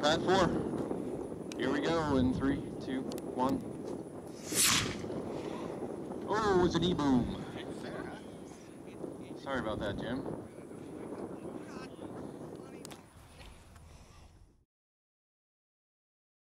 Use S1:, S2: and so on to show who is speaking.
S1: Pad four. Here we go in three, two, one. Oh, it's an E-boom. Sorry about that, Jim.